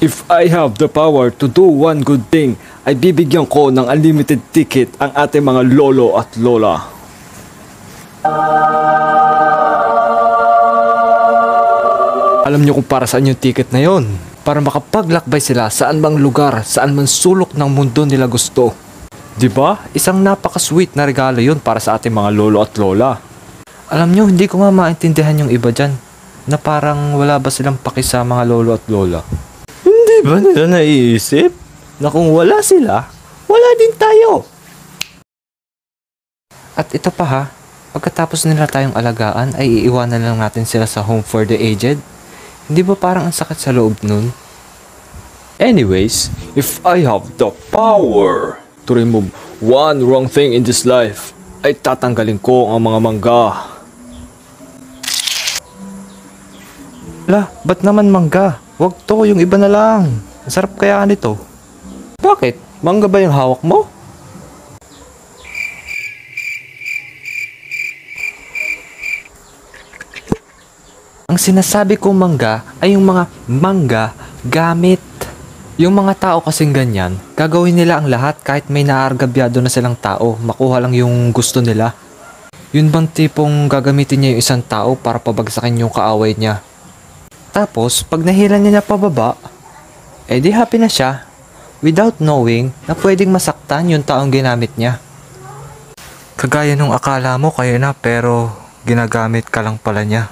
If I have the power to do one good thing, ay bibigyan ko ng unlimited ticket ang ating mga lolo at lola. Alam niyo kung para saan yung ticket na yon? Para makapaglakbay sila saan bang lugar, saan man sulok ng mundo nila gusto. 'Di ba? Isang napaka-sweet na regalo yon para sa ating mga lolo at lola. Alam niyo, hindi ko nga maintindihan yung iba dyan na parang wala ba silang paki sa mga lolo at lola. Hindi ba nila naiisip na kung wala sila, wala din tayo? At ito pa ha, pagkatapos nila tayong alagaan ay iiwanan lang natin sila sa home for the aged. Hindi ba parang ang sakit sa loob nun? Anyways, if I have the power to remove one wrong thing in this life, ay tatanggalin ko ang mga mangga. La, ba't naman mangga? Wag to, yung iba na lang. Ang sarap kaya nito. Bakit? Mangga ba yung hawak mo? Ang sinasabi kong mangga ay yung mga mangga gamit. Yung mga tao kasing ganyan, gagawin nila ang lahat kahit may naargabyado na silang tao, makuha lang yung gusto nila. Yun bang tipong gagamitin niya yung isang tao para pabagsakin yung kaaway niya? Tapos, pag nahila niya na pababa, eh di happy na siya. Without knowing na pwedeng masaktan yung taong ginamit niya. Kagaya nung akala mo kayo na pero ginagamit ka lang pala niya.